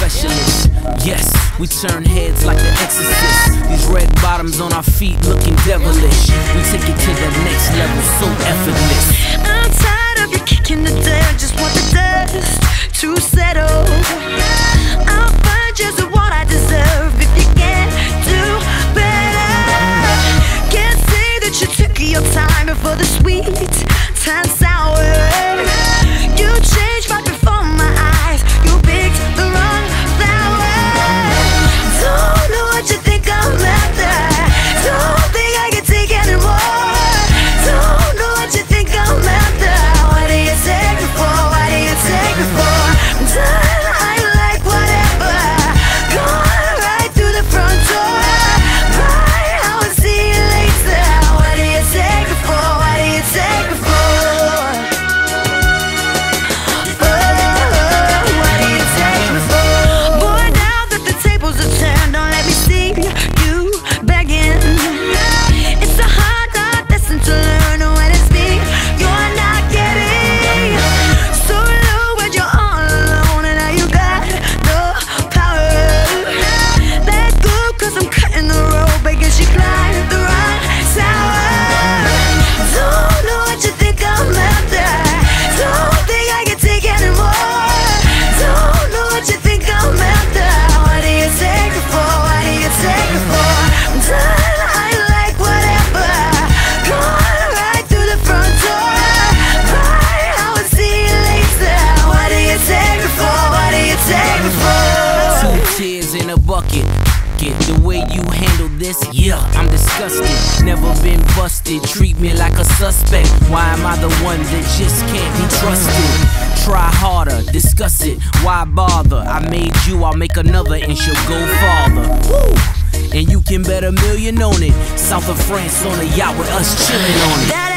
drop top specialist. Yes, we turn heads like the exorcist. These red bottoms on our feet looking devilish. We take it to the next level, so effortless. I'm tired of you kicking the dirt, just want the dust to settle. I'll find just what I deserve if you can't do better. Can't say that you took your time before the sweet turn sour. In a bucket. Get the way you handle this, yeah, I'm disgusted. Never been busted, treat me like a suspect. Why am I the one that just can't be trusted? Try harder, discuss it, why bother? I made you, I'll make another and she'll go farther. Woo! And you can bet a million on it. South of France on a yacht with us chilling on it.